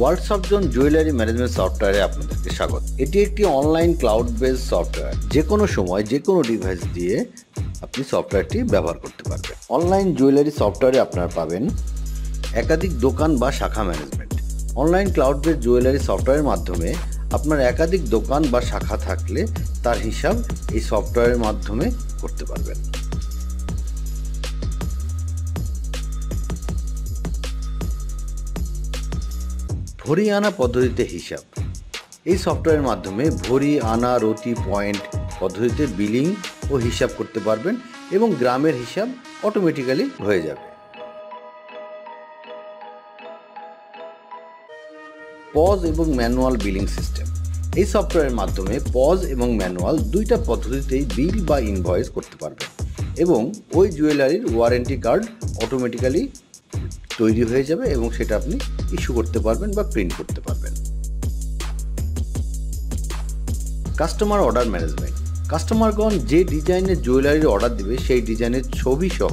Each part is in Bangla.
হোয়াটসঅ্যাপ জোন জুয়েলারি ম্যানেজমেন্ট সফটওয়্যারে আপনাদেরকে স্বাগত। এটি একটি অনলাইন ক্লাউড বেস সফটওয়্যার যে কোনো সময় যে কোনো ডিভাইস দিয়ে আপনি সফটওয়্যারটি ব্যবহার করতে পারবেন। অনলাইন জুয়েলারি সফটওয়্যারে আপনারা পাবেন একাধিক দোকান বা শাখা management online cloud base jewellery সফটওয়্যারের মাধ্যমে আপনার একাধিক দোকান বা শাখা থাকলে তার হিসাব এই সফটওয়্যারের মাধ্যমে করতে পারবেন। ভরি আনা পদ্ধতিতে হিসাব। এই সফটওয়্যারের মাধ্যমে ভরি আনা, রতি, পয়েন্ট পদ্ধতিতে বিলিং ও হিসাব করতে পারবেন এবং গ্রামের হিসাব অটোমেটিক্যালি হয়ে যাবে। পজ এবং ম্যানুয়াল বিলিং সিস্টেম এই সফটওয়্যারের মাধ্যমে পজ এবং ম্যানুয়াল দুইটা পদ্ধতিতেই বিল বা ইনভয়েস করতে পারবেন এবং ওই জুয়েলারির ওয়ারেন্টি কার্ড অটোমেটিক্যালি তৈরি হয়ে যাবে এবং সেটা আপনি ইস্যু করতে পারবেন বা প্রিন্ট করতে পারবেন। কাস্টমার অর্ডার ম্যানেজমেন্ট কাস্টমারগণ যে ডিজাইনের জুয়েলারির অর্ডার দেবে, সেই ডিজাইনের ছবি সহ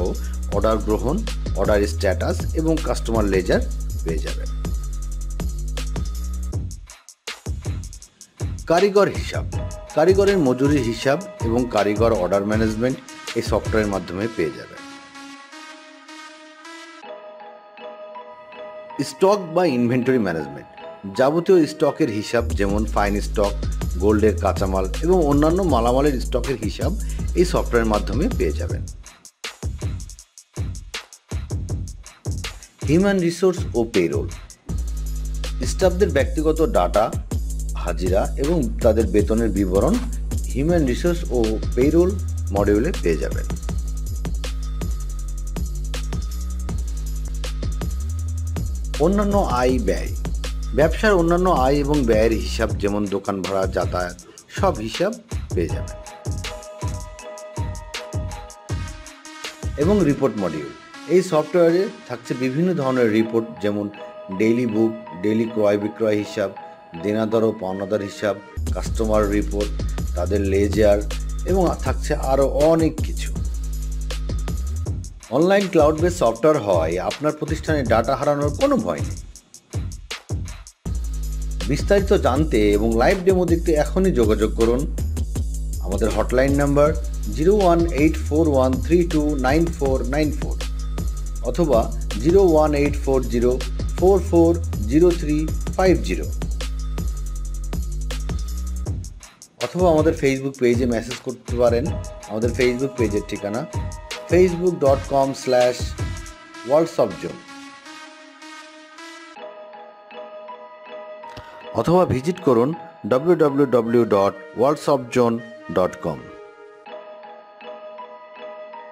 অর্ডার গ্রহণ অর্ডার স্ট্যাটাস এবং কাস্টমার লেজার পেয়ে যাবেন কারিগর হিসাব। কারিগরের মজুরির হিসাব এবং কারিগর অর্ডার ম্যানেজমেন্ট এই সফটওয়্যারের মাধ্যমে পেয়ে যাবেন স্টক বা ইনভেন্টরি ম্যানেজমেন্ট। যাবতীয় স্টকের হিসাব যেমন ফাইন স্টক, গোল্ডের কাঁচামাল এবং অন্যান্য মালামালের স্টকের হিসাব এই সফটওয়্যারের মাধ্যমে পেয়ে যাবেন। হিউম্যান রিসোর্স ও পেরোল। স্টাফদের ব্যক্তিগত ডাটা, হাজিরা এবং তাদের বেতনের বিবরণ হিউম্যান রিসোর্স ও পেরোল মডিউলে পেয়ে যাবেন। অন্যান্য আয় ব্যয়। ব্যবসার অন্যান্য আয় এবং ব্যয়ের হিসাব যেমন দোকান ভাড়া, যাতায়াত, সব হিসাব পেয়ে যাবেন। এবং রিপোর্ট মডিউল এই সফটওয়্যারে থাকছে বিভিন্ন ধরনের রিপোর্ট যেমন ডেইলি বুক ডেইলি ক্রয় বিক্রয় হিসাব, দেনাদার ও পাওনাদার হিসাব কাস্টমার রিপোর্ট তাদের লেজার এবং থাকছে আরও অনেক কিছু। অনলাইন ক্লাউড বেস সফটওয়্যার হয়, আপনার প্রতিষ্ঠানে ডাটা হারানোর কোনো ভয় নেই। বিস্তারিত জানতে এবং লাইভ ডেমো দেখতে এখনই যোগাযোগ করুন। আমাদের hotline number zero one eight four one three two nine four nine four অথবা zero one eight four zero four four zero three five zero অথবা আমাদের ফেসবুক পেজে মেসেজ করতে পারেন। আমাদের ফেসবুক পেজের ঠিকানা Facebook dot com slash worlds of zone অথবা ভিজিট করুন W W W dot worlds of zone dot com